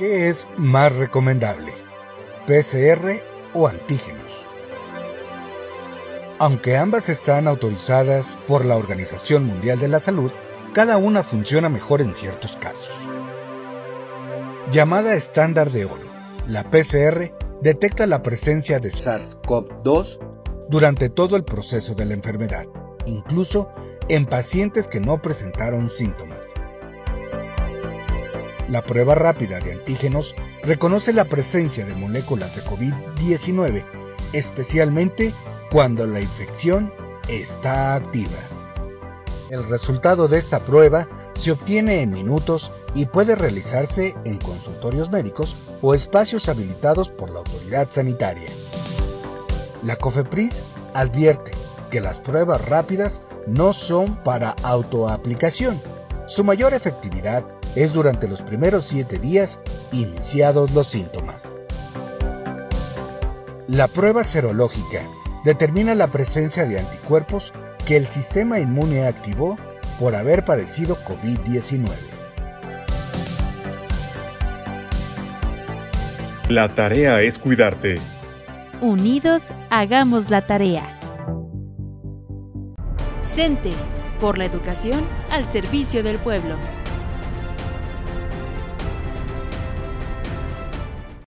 ¿Qué es más recomendable? PCR o antígenos. Aunque ambas están autorizadas por la Organización Mundial de la Salud, cada una funciona mejor en ciertos casos. Llamada estándar de oro, la PCR detecta la presencia de SARS-CoV-2 durante todo el proceso de la enfermedad, incluso en pacientes que no presentaron síntomas. La prueba rápida de antígenos reconoce la presencia de moléculas de COVID-19, especialmente cuando la infección está activa. El resultado de esta prueba se obtiene en minutos y puede realizarse en consultorios médicos o espacios habilitados por la autoridad sanitaria. La COFEPRIS advierte que las pruebas rápidas no son para autoaplicación. Su mayor efectividad es durante los primeros siete días iniciados los síntomas. La prueba serológica determina la presencia de anticuerpos que el sistema inmune activó por haber padecido COVID-19. La tarea es cuidarte. Unidos, hagamos la tarea. CENTE, por la educación al servicio del pueblo.